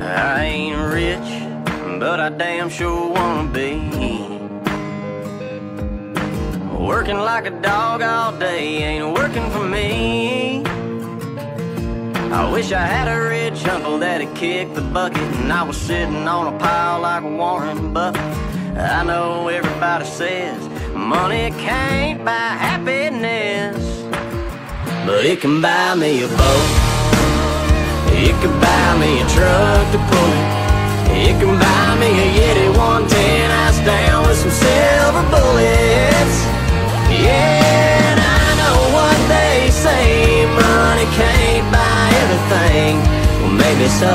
I ain't rich, but I damn sure wanna be. Working like a dog all day ain't working for me. I wish I had a rich uncle that'd kick the bucket and I was sitting on a pile like a Warren Buffett. I know everybody says money can't buy happiness, but it can buy me a boat. It can buy me a truck to pull it. It can buy me a Yeti 110 ice down with some silver bullets. Yeah, and I know what they say, money can't buy everything. Well, maybe so,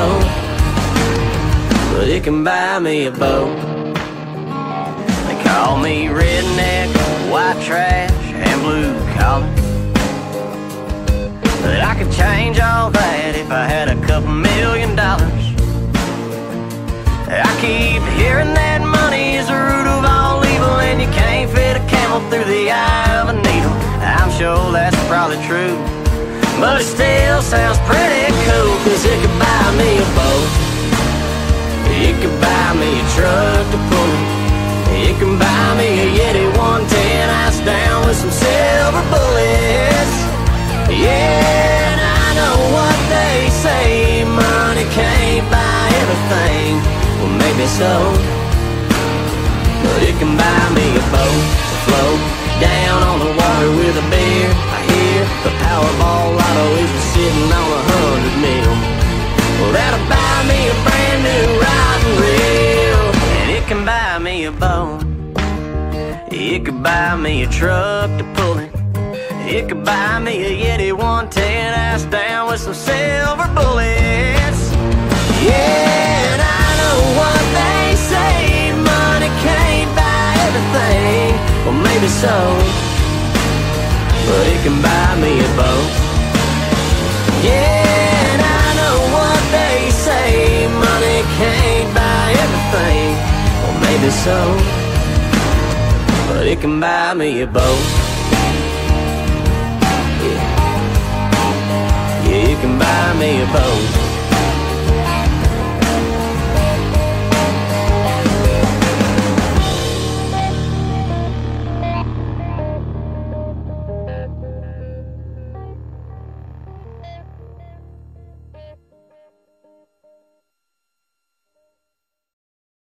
but it can buy me a boat. They call me redneck, But it still sounds pretty cool Cause it could buy me a boat. It could buy me a truck to pull. It can buy me a Yeti 110 ice down with some silver bullets. Yeah, and I know what they say Money can't buy everything. Well, maybe so. But it can buy me a boat to float down on the water with a beer. I hear the Powerball That'll buy me a brand new rod and reel. And it can buy me a boat It could buy me a truck to pull it It could buy me a Yeti 110 ass down with some silver bullets. Yeah, and I know what they say Money can't buy everything. Well, maybe so. But it can buy me a boat Maybe so But it can buy me a boat. Yeah, yeah it can buy me a boat